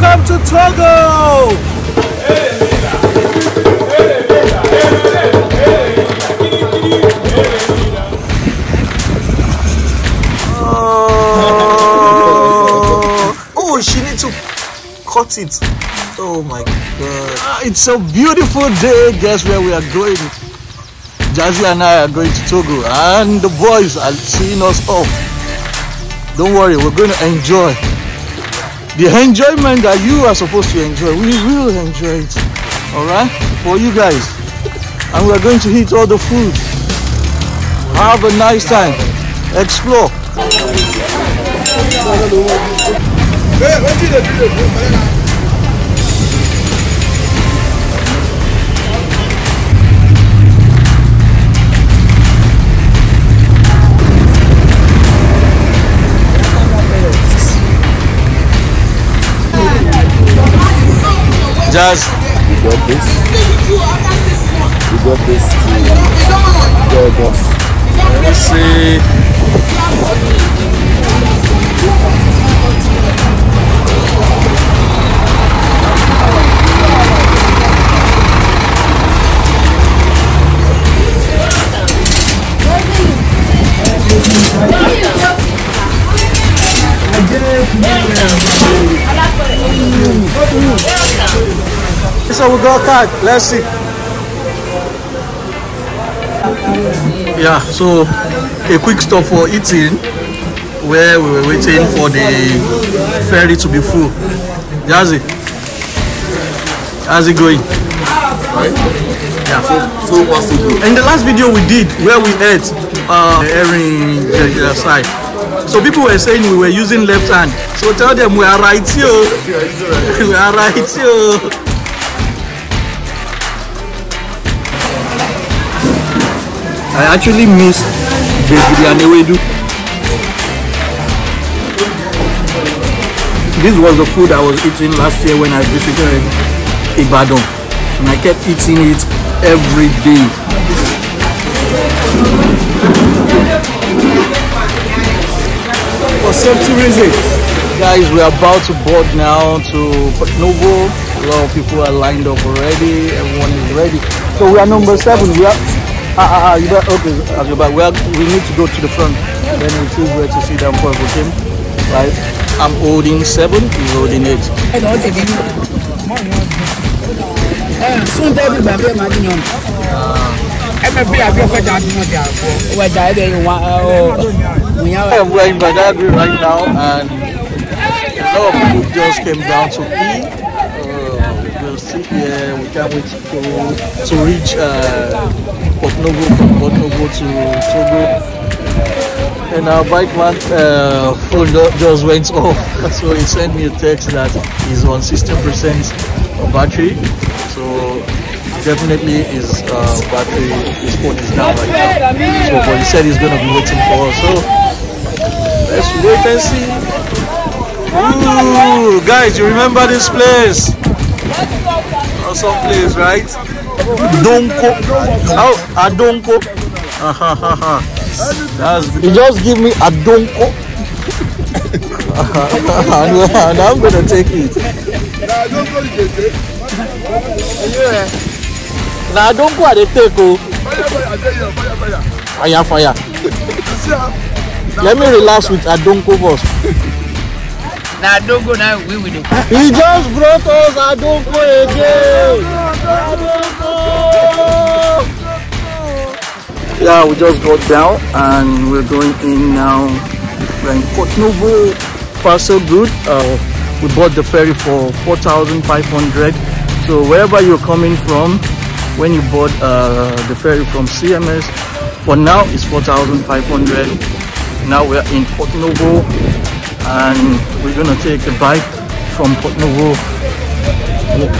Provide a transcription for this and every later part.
Welcome to Togo! Oh, oh, she needs to cut it. Oh my god. Ah, It's a beautiful day. Guess where we are going? Jazzy and I are going to Togo, and the boys are seeing us off. Don't worry, we're going to enjoy the enjoyment that you are supposed to enjoy. We will enjoy it, all right, for you guys. And we're going to eat all the food. Have a nice time. Explore. Jazz. We got this. We got this to Lagos. Let's see. So we got card. Let's see. Yeah, so a quick stop for eating where we were waiting for the ferry to be full. Jazzy, how's it going? Right? Yeah. So, so what's it? In the last video we did where we ate uh, herring the, the side, so people were saying we were using left hand. So tell them we are right here. we are right here. I actually miss the biryani wedu. This was the food I was eating last year when I visited Ibadan. And I kept eating it every day. For safety reasons. Guys, we are about to board now to Porto-Novo. A lot of people are lined up already. Everyone is ready. So we are number seven. We are Ah, ah, ah, you better, okay, as you're back, we, are, we need to go to the front. Then we choose where to sit down for the game. Right? I'm holding seven, he's holding eight. sun tẹ́bí gbàgbé máa dín yàn. ẹ bẹ bí àbí ọkọ jà dín yàn dì àpò. wọ́n jà ẹ́ bẹ̀ yín wá ọ́ wọ́n yà wá. I'm wearing Badagry right now, and a lot of people just came down to eat. Here. We can't wait to to reach uh, from Port to Togo. And our bike man uh, phone just went off, so he sent me a text that he's on 16% of battery. So definitely his uh, battery, his phone is down right now. So, but he said he's gonna be waiting for us. So let's wait and see. Ooh, guys, you remember this place? Awesome place, right? Donko. Oh, Adonko. That's you just give me a donko. and I'm gonna take it. Now donko I dey take oh. Fire, fire. Let me relax with Adonko first. Na dogo na we we dey. He just brought us Adonko again. Yeah, we just got down and we're going in now. We're in Porto-Novo. Far so good. Uh, we bought the ferry for 4,500. So wherever you're coming from, when you bought uh, the ferry from CMS, for now it's 4,500. Now we're in Porto-Novo and we're gonna take a bike from Porto-Novo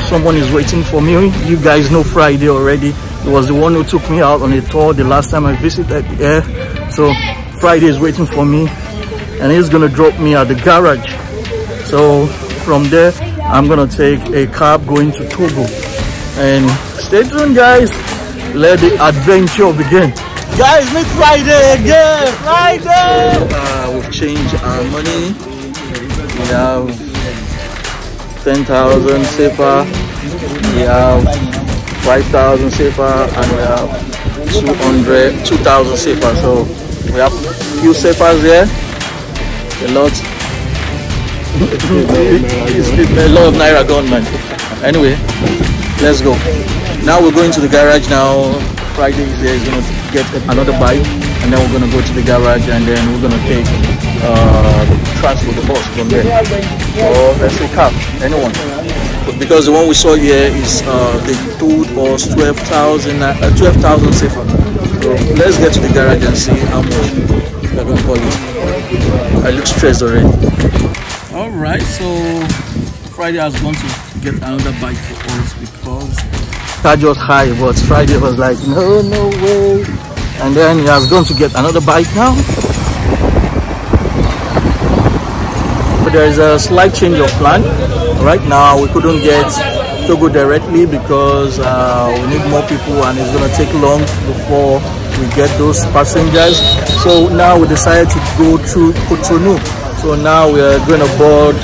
someone is waiting for me. You guys know friday already. He was the one who took me out on a tour the last time i visited air. So friday is waiting for me. And he's gonna drop me at the garage. So from there i'm gonna take a cab going to togo. And stay tuned guys. Let the adventure begin. Guys meet friday again. Friday changed our money we have 10,000 CFA, we have 5,000 CFA, and we have 200, 2,000 CFA. So we have few CFAs here, a lot. it's a lot of Naira gunmen. Anyway, let's go. Now we're going to the garage now. Friday is going to get another bike and then we're to go to the garage and then we're to take uh, transfer the bus from there. Or let's say car, anyone. But because the one we saw here is uh, they told us 12,000 uh, 12,000 CFA. So let's get to the garage and see how much they're going to call it. I look stressed already. All right, so Friday has going to get another bike for us because charge was high, but Friday was like, no, no way. And then he has gone to get another bike now. But there is a slight change of plan. Right now, we couldn't get Togo directly because uh, we need more people and it's going to take long before we get those passengers. So now we decided to go through Cotonou. So now we are going to board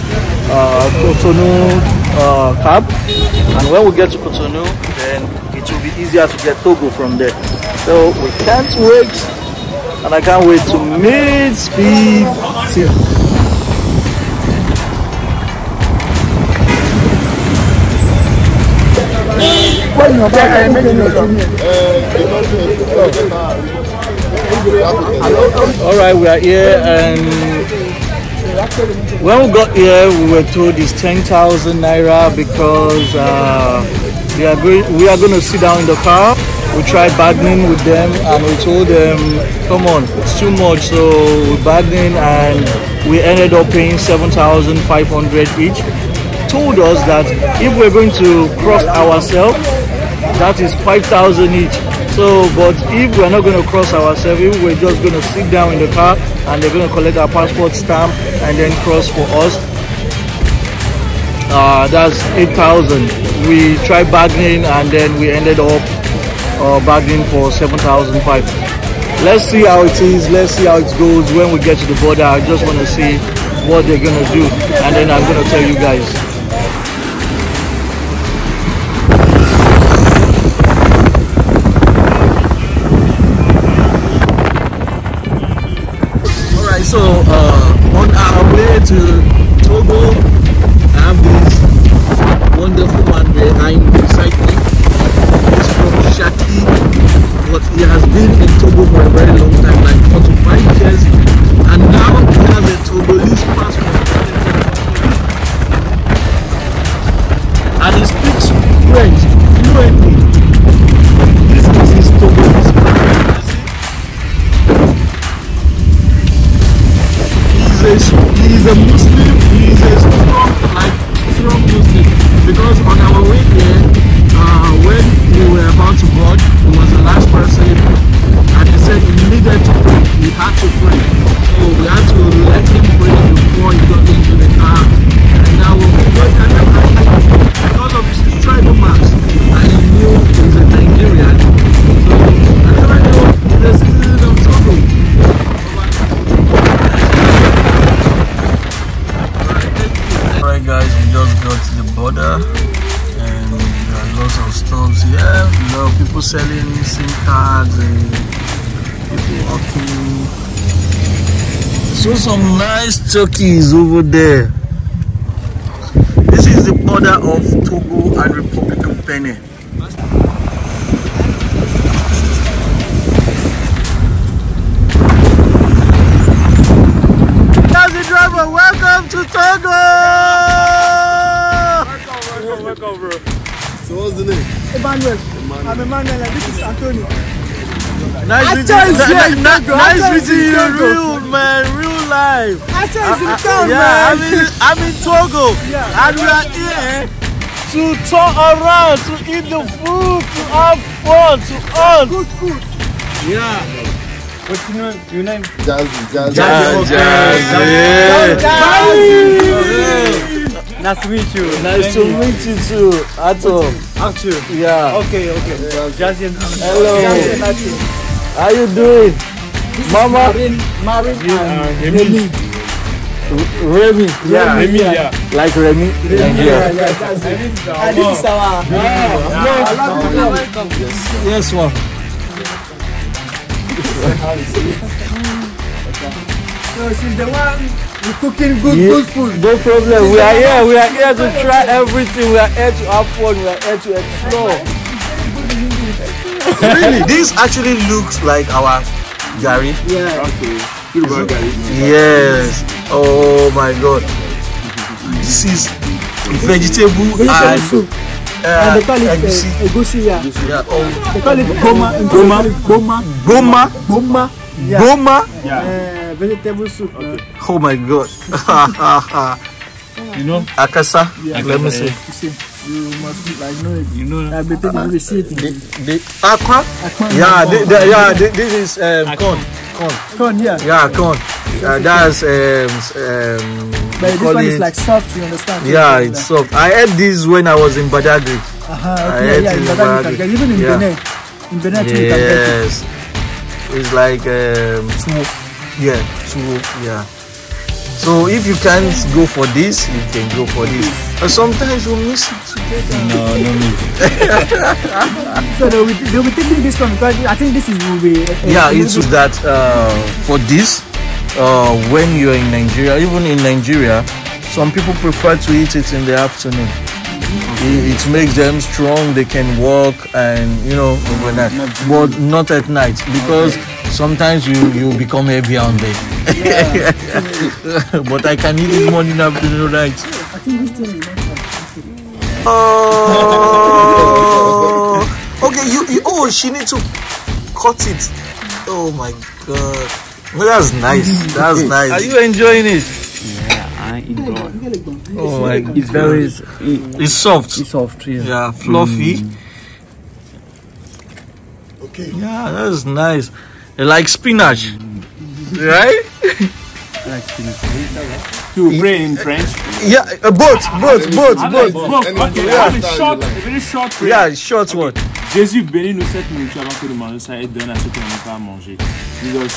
uh, Cotonou uh, cab and when we get to Cotonou then it will be easier to get Togo from there. So we can't wait and I can't wait to meet Speed All right, we are here and when we got here, we were told it's 10,000 naira because uh, we are we are going to sit down in the car. We tried bargaining with them and we told them, come on, it's too much. So we bargained and we ended up paying 7,500 each. Told us that if we're going to cross ourselves, that is 5,000 each. So, but if we're not going to cross ourselves, if we're just going to sit down in the car and they're going to collect our passport stamp and then cross for us, uh, that's 8,000. We tried bargaining and then we ended up uh, bargaining for 7,500. Let's see how it is. Let's see how it goes when we get to the border. I just want to see what they're going to do and then I'm going to tell you guys. To Because on our way here, uh, when we were about to board, he was the last person, and he said he needed to pray, he had to pray. So we had to let him pray before he got into the car. And now we at the because of his tribal marks, I knew he was a Nigerian. The border and there are lots of stores here. A lot of people selling SIM cards and people walking. So some nice turkeys over there. This is the border of Togo and Republic of Benin. Emmanuel. I'm Emmanuel, and this is Anthony. Nice meeting, ni- in ni- Togo. nice meeting in you, real man, real life. Acha is in town, yeah, man. I'm in, I'm in Togo, Yeah. and we are here to tour around, to eat the food, to have fun, to earn. Good, good. Yeah. What's your name? Your name? Jazzy, Jazzy. Jazz, jazz, yeah. Nice to meet you. Nice to meet you too, Ato. Actually. Yeah. Okay, okay. Jazzy Hello. Jazzy and Atu. How you doing? Mama? Marin, Marin, You- and uh, Remy. Remy. Yeah, Remy, yeah. Like Remy. Yeah, Yeah. yeah, that's it. And this is our. Yes, one. So she's the one who cooking good, Yeah. good food. No problem. We are here. We are here to try everything. We are here to have fun. We are here to explore. really, this actually looks like our Gary. Yeah. Okay. Yoruba Gari. Yes. Oh my God. This is vegetable Vegetable and soup. uh, And they call it egusi. uh, egusi, yeah. Yeah. Oh, They call it goma. in Goma. Goma. goma, Goma. Yeah. goma. Yeah. Uh, vegetable soup. uh, Oh my God. You know? Akasa. Let me see. you see, you must like know it. You know? Uh, because you will see it. The, the aqua. Akwan, Yeah. uh, The, the, yeah. The, this is um, corn. Corn. corn, yeah. Yeah, corn. Uh, that's um, um. But this one is like soft, you understand? Yeah, it's soft. I ate this when I was in Badagry. Uh-huh, I okay, ate yeah, it in in Badagry you can Badagry. get Even in Yeah. Benin. In Benin too, you can get it. Yes. It's like um, two. Yeah, two. Yeah. So if you can't go for this, you can go for this. But sometimes we miss it together. No, no need. So they'll be, they'll be taking this one because I think this is will be. Uh, Yeah, it's just that uh, for this, uh, when you're in Nigeria, even in Nigeria, some people prefer to eat it in the afternoon. It, it makes them strong. They can walk and you know overnight, but not at night because sometimes you you become heavy on day. but I can eat it morning, afternoon, night. I think this thing is not Oh, okay. You, you oh, she need to cut it. Oh my god. Well, that's nice. That's nice. Are you enjoying it? I enjoy. Oh my god. It's very It's soft. soft, yeah. Yeah, fluffy. Okay. Yeah, that's nice. Like spinach. Right? Like spinach. To pray in French. Yeah, uh, both, both, both, I both. both. Okay, any I have a style short, you like. a very short prayer. Yeah, short one. Jésus bénis nous cette nourriture avant que nous mangions ça et donne à ceux qui n'ont pas à manger. Jesus,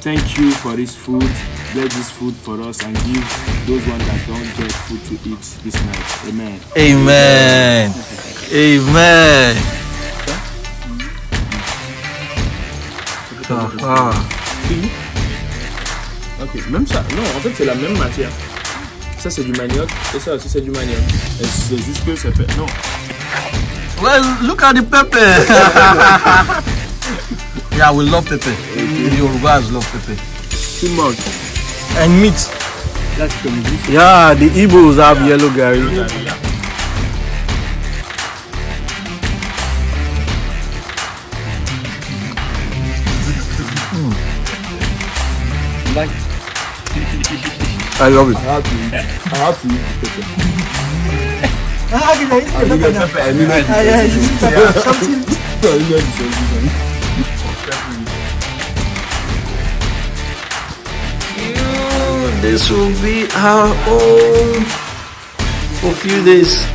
thank you for this food. Bless this food for us and give those ones that don't get food to eat this night. Amen. Amen. Amen. Ah, ah. Ok, même ça. Non, en fait, c'est la même matière. Ça, c'est du manioc et ça aussi, c'est du manioc. Et C'est juste que ça fait. Non. Well, look at the pepper. yeah, we love pepper. The Yorubas love pepper. Too much. And meat. Là, c'est. Yeah, the Igbos have yellow gari. Like, I love it. I have to eat. I have to eat the pepper. Ah, like, I need the pepper. I need. Ah, yeah, you see pepper, something. I need it. So This will be our home for a few days.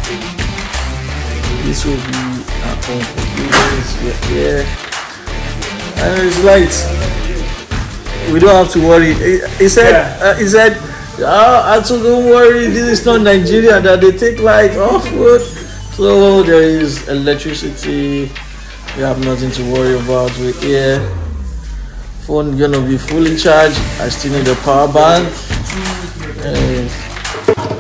This will be our home for a few days. Yeah, yeah. And it's light. We don't have to worry. He, said, uh, he said, oh, I told don't worry, this is not Nigeria that they take light off wood. So there is electricity. We have nothing to worry about. We're here. Phone gonna be fully charged. I still need a power bank. Uh,